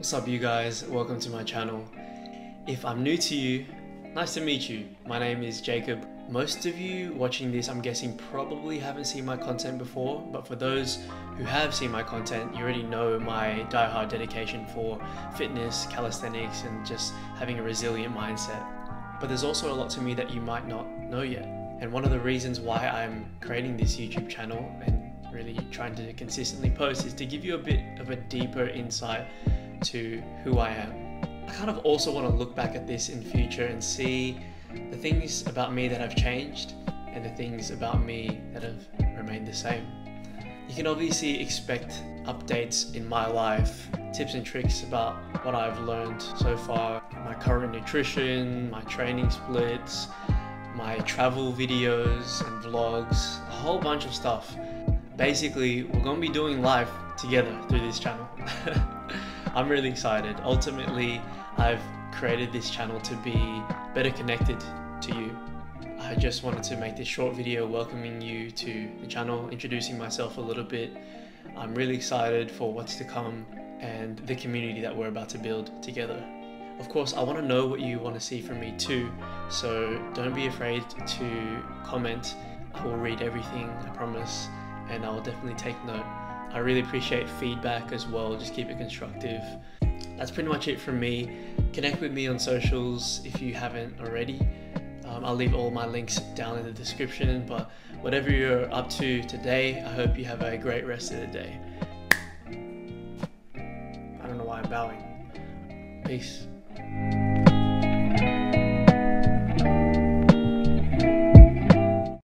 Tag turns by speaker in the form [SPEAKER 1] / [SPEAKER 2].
[SPEAKER 1] What's up, you guys? Welcome to my channel. If I'm new to you, nice to meet you. My name is Jacob. Most of you watching this, I'm guessing, probably haven't seen my content before, but for those who have seen my content, you already know my die-hard dedication for fitness, calisthenics, and just having a resilient mindset. But there's also a lot to me that you might not know yet. And one of the reasons why I'm creating this YouTube channel and really trying to consistently post is to give you a bit of a deeper insight to who I am. I kind of also want to look back at this in future and see the things about me that have changed and the things about me that have remained the same. You can obviously expect updates in my life, tips and tricks about what I've learned so far, my current nutrition, my training splits, my travel videos and vlogs, a whole bunch of stuff. Basically, we're going to be doing life together through this channel. I'm really excited. Ultimately, I've created this channel to be better connected to you. I just wanted to make this short video welcoming you to the channel, introducing myself a little bit. I'm really excited for what's to come and the community that we're about to build together. Of course, I want to know what you want to see from me too, so don't be afraid to comment. I will read everything, I promise, and I will definitely take note. I really appreciate feedback as well, just keep it constructive. That's pretty much it from me. Connect with me on socials if you haven't already. Um, I'll leave all my links down in the description, but whatever you're up to today, I hope you have a great rest of the day. I don't know why I'm bowing. Peace.